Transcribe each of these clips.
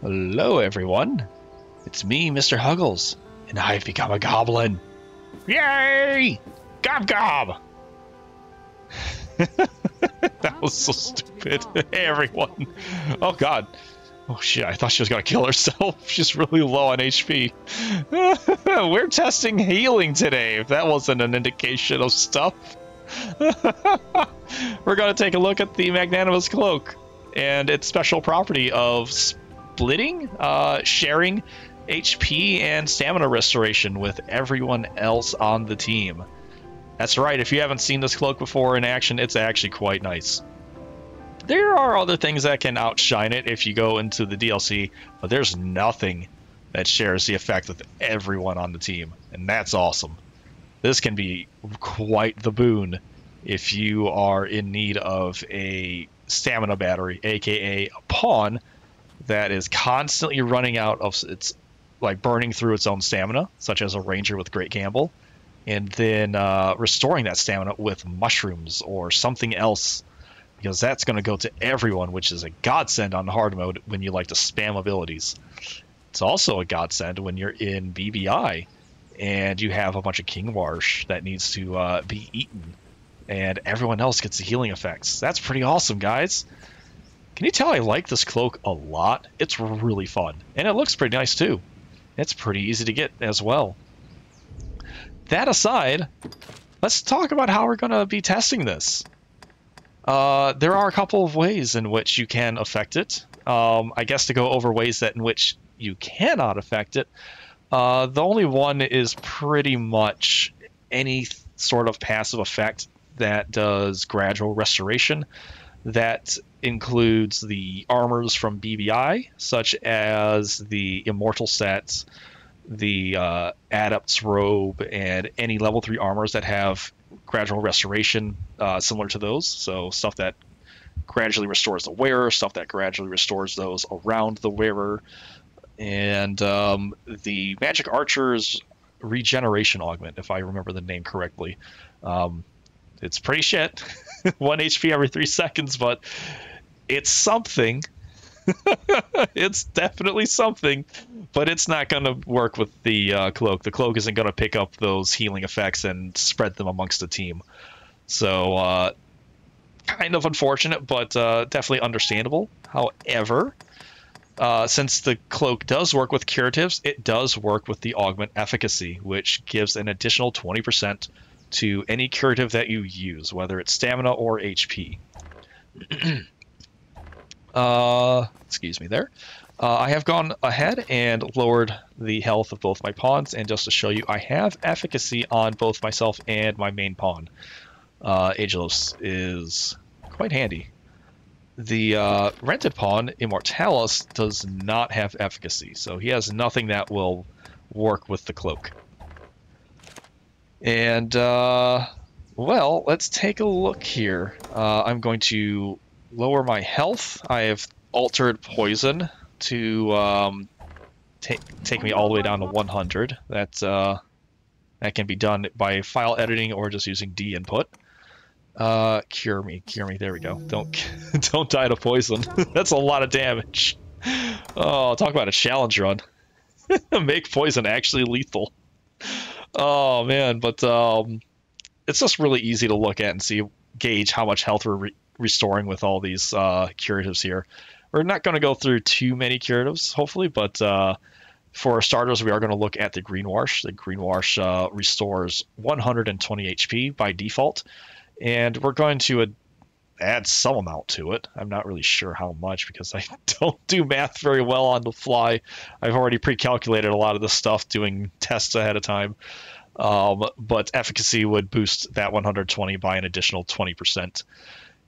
Hello, everyone. It's me, Mr. Huggles, and I've become a goblin. Yay! Gob gob! that was so stupid. hey, everyone. Oh, God. Oh, shit. I thought she was going to kill herself. She's really low on HP. We're testing healing today, if that wasn't an indication of stuff. We're going to take a look at the Magnanimous Cloak and its special property of splitting, uh, sharing HP and stamina restoration with everyone else on the team. That's right, if you haven't seen this cloak before in action, it's actually quite nice. There are other things that can outshine it if you go into the DLC, but there's nothing that shares the effect with everyone on the team, and that's awesome. This can be quite the boon if you are in need of a stamina battery, aka a pawn that is constantly running out of its like burning through its own stamina, such as a ranger with Great Gamble, and then uh, restoring that stamina with mushrooms or something else, because that's going to go to everyone, which is a godsend on hard mode when you like to spam abilities. It's also a godsend when you're in BBI and you have a bunch of Kingwarish that needs to uh, be eaten, and everyone else gets the healing effects. That's pretty awesome, guys. Can you tell I like this cloak a lot? It's really fun, and it looks pretty nice too. It's pretty easy to get as well. That aside, let's talk about how we're going to be testing this. Uh, there are a couple of ways in which you can affect it. Um, I guess to go over ways that in which you cannot affect it, uh, the only one is pretty much any sort of passive effect that does gradual restoration. That includes the armors from BBI, such as the Immortal sets, the uh, Adept's Robe, and any level 3 armors that have gradual restoration uh, similar to those. So, stuff that gradually restores the wearer, stuff that gradually restores those around the wearer, and um, the Magic Archer's regeneration augment, if I remember the name correctly. Um, it's pretty shit. One HP every three seconds, but it's something. it's definitely something, but it's not going to work with the uh, cloak. The cloak isn't going to pick up those healing effects and spread them amongst the team. So, uh, kind of unfortunate, but uh, definitely understandable. However, uh, since the cloak does work with curatives, it does work with the augment efficacy, which gives an additional 20% to any curative that you use, whether it's stamina or HP. uh, excuse me there. Uh, I have gone ahead and lowered the health of both my pawns, and just to show you, I have efficacy on both myself and my main pawn. Uh, Agelos is quite handy. The uh, rented pawn, Immortalis, does not have efficacy, so he has nothing that will work with the cloak. And, uh, well, let's take a look here. Uh, I'm going to lower my health. I have altered poison to um, take me all the way down to 100. That, uh, that can be done by file editing or just using D input. Uh, cure me, cure me. There we go. Don't don't die to poison. That's a lot of damage. Oh, talk about a challenge run. Make poison actually lethal. Oh man, but um, it's just really easy to look at and see gauge how much health we're re restoring with all these uh, curatives here. We're not going to go through too many curatives, hopefully, but uh, for starters, we are going to look at the Greenwarish. The Greenwarish uh, restores 120 HP by default, and we're going to add some amount to it. I'm not really sure how much because I don't do math very well on the fly. I've already pre-calculated a lot of this stuff doing tests ahead of time. Um, but efficacy would boost that 120 by an additional 20%.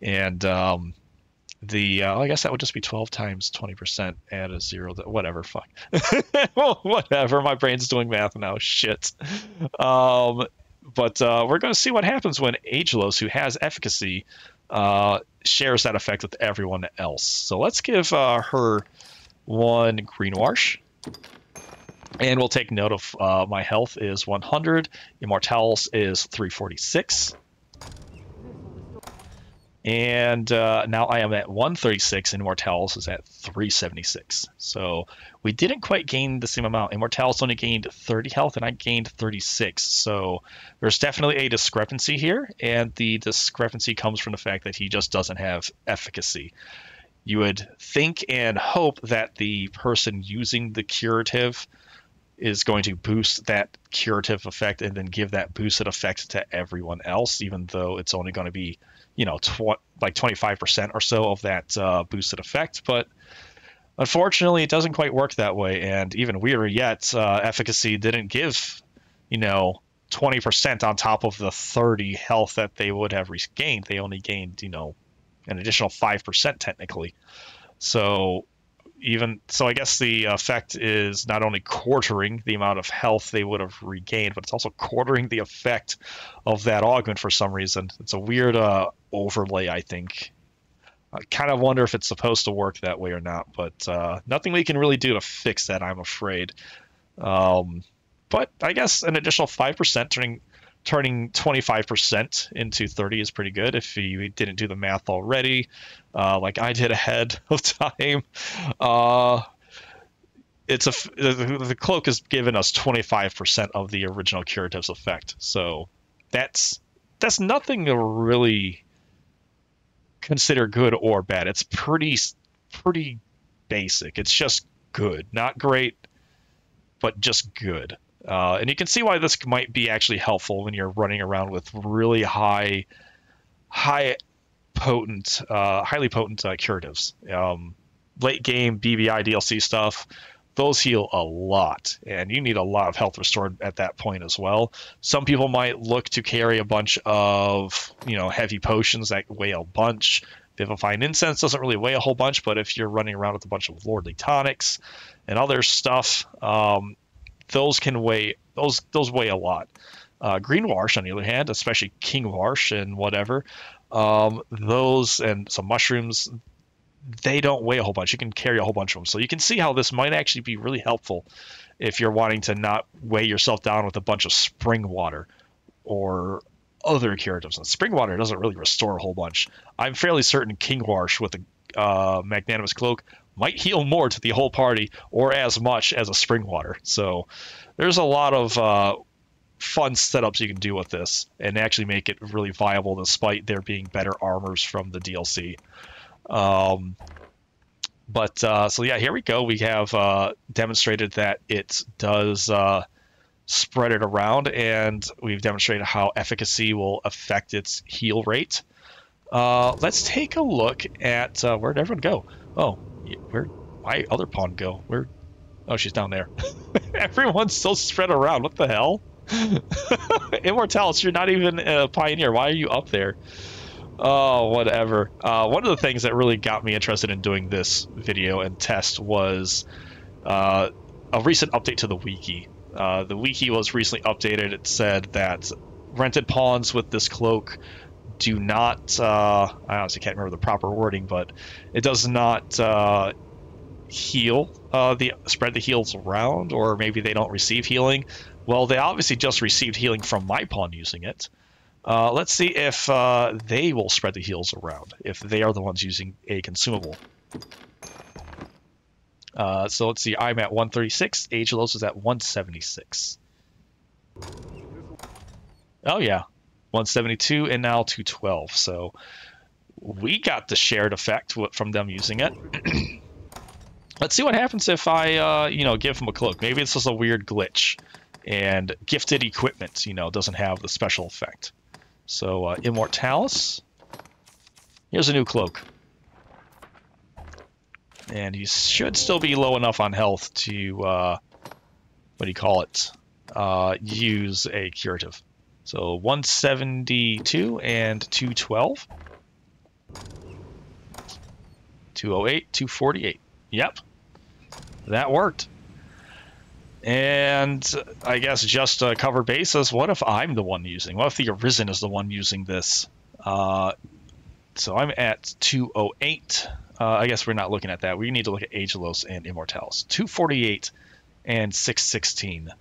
And um, the uh, I guess that would just be 12 times 20% add a zero. That whatever, fuck. whatever. My brain's doing math now. Shit. Um, but uh, we're going to see what happens when Agelos, who has efficacy, uh, shares that effect with everyone else. So let's give uh, her one Greenwarish. And we'll take note of uh, my health is 100, Immortalis is 346. And uh, now I am at 136, and Immortalis is at 376. So we didn't quite gain the same amount. Immortalis only gained 30 health, and I gained 36. So there's definitely a discrepancy here, and the discrepancy comes from the fact that he just doesn't have efficacy. You would think and hope that the person using the curative is going to boost that curative effect and then give that boosted effect to everyone else, even though it's only going to be, you know, tw- like 25% or so of that uh, boosted effect. But unfortunately, it doesn't quite work that way. And even weirder yet, uh, efficacy didn't give, you know, 20% on top of the 30 health that they would have regained. They only gained, you know, an additional 5% technically. So even so, I guess the effect is not only quartering the amount of health they would have regained, but it's also quartering the effect of that augment for some reason. It's a weird uh, overlay, I think. I kind of wonder if it's supposed to work that way or not, but uh, nothing we can really do to fix that, I'm afraid. Um, but I guess an additional 5% turning turning 25% into 30 is pretty good if you didn't do the math already, uh, like I did ahead of time. Uh, it's a the cloak has given us 25% of the original curative's effect, so that's that's nothing to really consider good or bad. It's pretty pretty basic. It's just good, not great, but just good. Uh, and you can see why this might be actually helpful when you're running around with really high, high potent, uh, highly potent uh, curatives. Um, late game BBI DLC stuff, those heal a lot, and you need a lot of health restored at that point as well. Some people might look to carry a bunch of, you know, heavy potions that weigh a bunch. Vivifying Incense doesn't really weigh a whole bunch, but if you're running around with a bunch of Lordly Tonics and other stuff, um, those can weigh those those weigh a lot. Uh, Greenwarish, on the other hand, especially Kingwarish and whatever, um, those and some mushrooms, they don't weigh a whole bunch. You can carry a whole bunch of them. So you can see how this might actually be really helpful if you're wanting to not weigh yourself down with a bunch of spring water or other curatives. And spring water doesn't really restore a whole bunch. I'm fairly certain Kingwarish with a uh, magnanimous cloak might heal more to the whole party or as much as a spring water. So there's a lot of uh, fun setups you can do with this and actually make it really viable despite there being better armors from the DLC. Um, but uh, so yeah, here we go. We have uh, demonstrated that it does uh, spread it around, and we've demonstrated how efficacy will affect its heal rate. Uh, let's take a look at uh, where'd everyone go? Oh, where my other pawn go? Where? Oh, she's down there. Everyone's so spread around. What the hell? Immortalis, you're not even a pioneer. Why are you up there? Oh, whatever. Uh, one of the things that really got me interested in doing this video and test was uh, a recent update to the wiki. Uh, the wiki was recently updated. It said that rented pawns with this cloak do not. Uh, I honestly can't remember the proper wording, but it does not uh, heal uh, the spread the heals around, or maybe they don't receive healing. Well, they obviously just received healing from my pawn using it. Uh, let's see if uh, they will spread the heals around if they are the ones using a consumable. Uh, so let's see. I'm at 136. Agelos is at 176. Oh yeah, 172 and now 212. So we got the shared effect from them using it. Let's see what happens if I, uh, you know, give them a cloak. Maybe it's just a weird glitch, and gifted equipment, you know, doesn't have the special effect. So uh, Immortalis, here's a new cloak, and he should still be low enough on health to, uh, what do you call it, uh, use a curative. So 172 and 212. 208, 248. Yep. That worked. And I guess just to cover basis, what if I'm the one using? What if the Arisen is the one using this? Uh, so I'm at 208. Uh, I guess we're not looking at that. We need to look at Agelos and Immortalis. 248 and 616.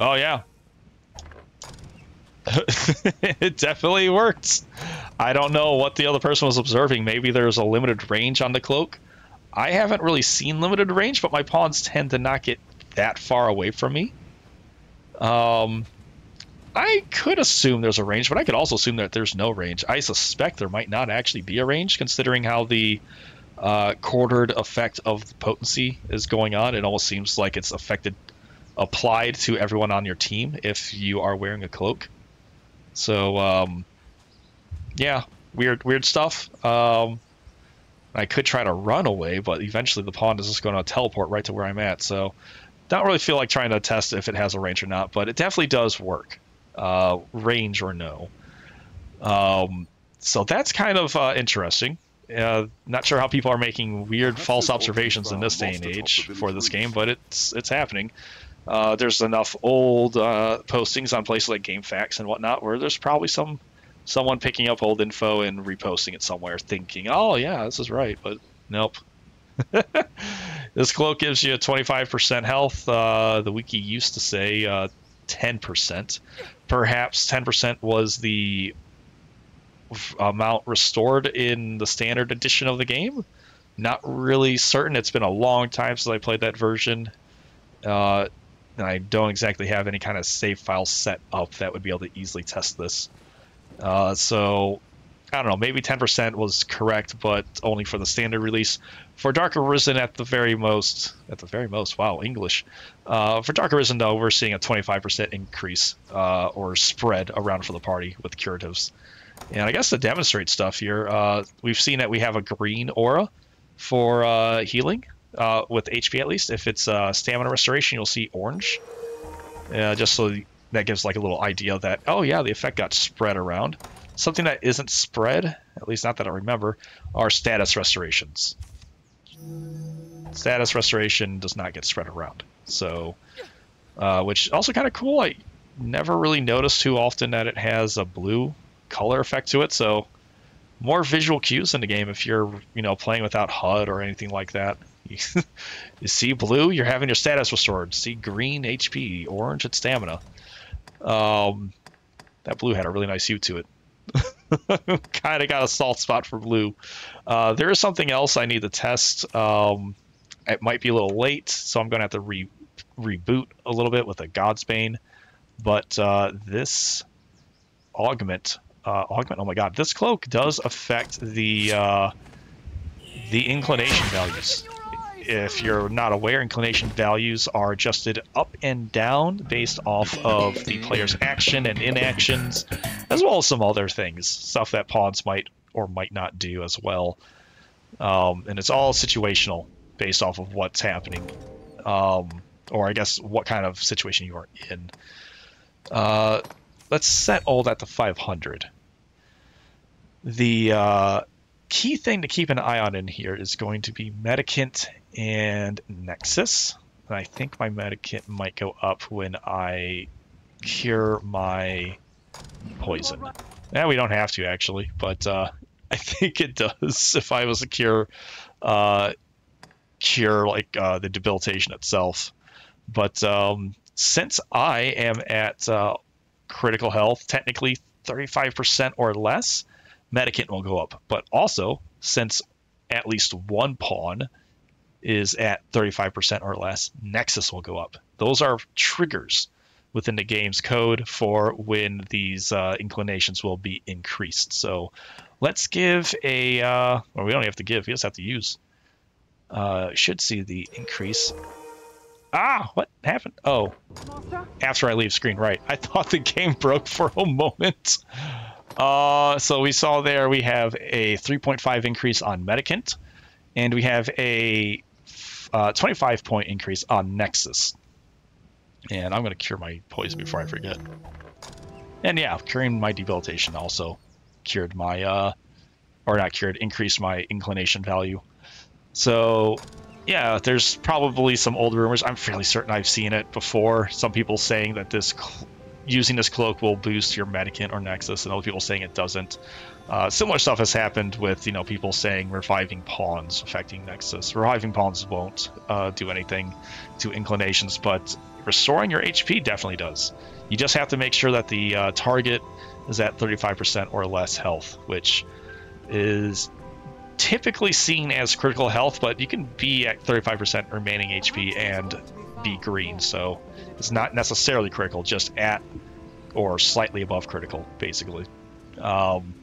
Oh, yeah. it definitely worked. I don't know what the other person was observing. Maybe there's a limited range on the cloak. I haven't really seen limited range, but my pawns tend to not get that far away from me. Um, I could assume there's a range, but I could also assume that there's no range. I suspect there might not actually be a range, considering how the uh, quartered effect of the potency is going on. It almost seems like it's affected, applied to everyone on your team if you are wearing a cloak. So, um, yeah, weird, weird stuff. Um, I could try to run away, but eventually the pawn is just going to teleport right to where I'm at. So, don't really feel like trying to test if it has a range or not, but it definitely does work, uh, range or no. Um, so that's kind of uh, interesting. Uh, not sure how people are making weird false observations in this day and age for this game, but it's it's happening. Uh, there's enough old uh, postings on places like GameFAQs and whatnot where there's probably some someone picking up old info and reposting it somewhere, thinking, "Oh yeah, this is right," but nope. this cloak gives you a 25% health. Uh, the wiki used to say 10%. Uh, Perhaps 10% was the amount restored in the standard edition of the game. Not really certain. It's been a long time since I played that version. Uh, and I don't exactly have any kind of save file set up that would be able to easily test this. Uh, so I don't know, maybe 10% was correct, but only for the standard release. For Dark Arisen, at the very most, at the very most, wow, English. Uh, for Dark Arisen, though, we're seeing a 25% increase uh, or spread around for the party with curatives. And I guess to demonstrate stuff here, uh, we've seen that we have a green aura for uh, healing, uh, with HP at least. If it's uh, stamina restoration, you'll see orange. just so that gives like a little idea that, oh yeah, the effect got spread around. Something that isn't spread, at least not that I remember, are status restorations. Status restoration does not get spread around. So, uh, which also kind of cool. I never really noticed too often that it has a blue color effect to it. So, more visual cues in the game if you're, you know, playing without HUD or anything like that. You, see blue, you're having your status restored. See green, HP, orange, and stamina. Um, that blue had a really nice hue to it. kind of got a soft spot for blue. Uh, there is something else I need to test. Um, it might be a little late, so I'm going to have to re- reboot a little bit with a Godsbane. But uh, this augment, uh, augment. Oh my God, this cloak does affect the uh, the inclination values if you're not aware, inclination values are adjusted up and down based off of the player's action and inactions, as well as some other things, stuff that pawns might or might not do as well. Um, and it's all situational based off of what's happening, um, or I guess what kind of situation you are in. Uh, let's set all that to 500. The uh, key thing to keep an eye on in here is going to be Medicant and Nexus. And I think my Medicant might go up when I cure my poison. Now we don't have to actually, but uh, I think it does if I was to cure uh, cure like uh, the debilitation itself. But um, since I am at uh, critical health, technically 35% or less, Medicant will go up. But also, since at least one pawn is at 35% or less, Nexus will go up. Those are triggers within the game's code for when these uh, inclinations will be increased. So let's give a, uh, well, we don't have to give, we just have to use. Uh, should see the increase. Ah, what happened? Oh, after I leave screen, right. I thought the game broke for a moment. Uh, so we saw there we have a 3.5 increase on Medicant, and we have a uh, 25 point increase on Nexus. And I'm going to cure my poison before I forget. And yeah, curing my debilitation also cured my, uh, or not cured, increased my inclination value. So yeah, there's probably some old rumors. I'm fairly certain I've seen it before. Some people saying that this using this cloak will boost your medicant or Nexus, and other people saying it doesn't. Uh, similar stuff has happened with you know people saying reviving pawns affecting Nexus. Reviving pawns won't uh, do anything to inclinations, but restoring your HP definitely does. You just have to make sure that the uh, target is at 35% or less health, which is typically seen as critical health, but you can be at 35% remaining HP and be green, so it's not necessarily critical, just at or slightly above critical, basically. Um,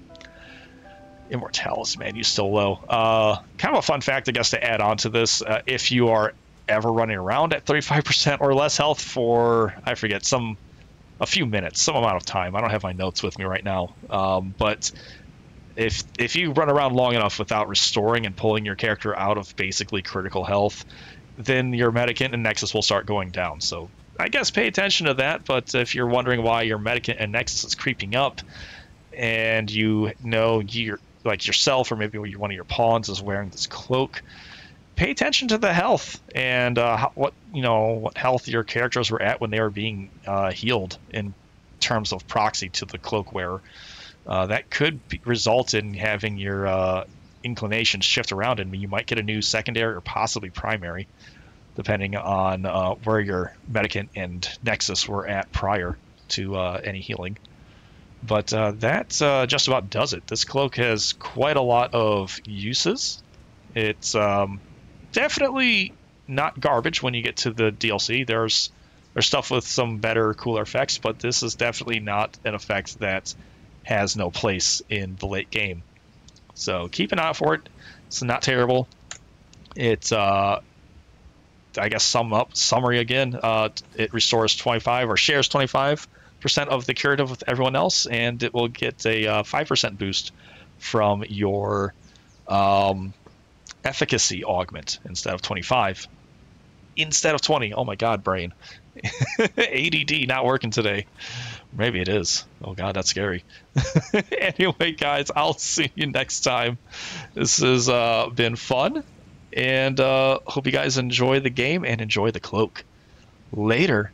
Immortalis, man, you still low. Uh, kind of a fun fact, I guess, to add on to this. Uh, if you are ever running around at 35% or less health for, I forget, some a few minutes, some amount of time. I don't have my notes with me right now, um, but if if you run around long enough without restoring and pulling your character out of basically critical health, then your medicant and nexus will start going down. So I guess pay attention to that. But if you're wondering why your medicant and nexus is creeping up, and you know you're like yourself or maybe one of your pawns is wearing this cloak, pay attention to the health and uh, how, what you know what health your characters were at when they were being uh, healed in terms of proxy to the cloak wearer. Uh, that could be, result in having your uh, inclinations shift around, and you might get a new secondary or possibly primary, depending on uh, where your medicant and nexus were at prior to uh, any healing. But uh, that uh, just about does it. This cloak has quite a lot of uses. It's um, definitely not garbage when you get to the DLC. There's there's stuff with some better, cooler effects, but this is definitely not an effect that has no place in the late game. So keep an eye out for it. It's not terrible. It's uh, I guess sum up summary again. Uh, it restores 25 or shares 25 percent of the curative with everyone else, and it will get a uh, five percent boost from your um, efficacy augment instead of 25. Instead of 20. Oh my god, brain. ADD not working today. Maybe it is. Oh god, that's scary. anyway, guys, I'll see you next time. This has uh, been fun, and uh, hope you guys enjoy the game and enjoy the cloak. Later.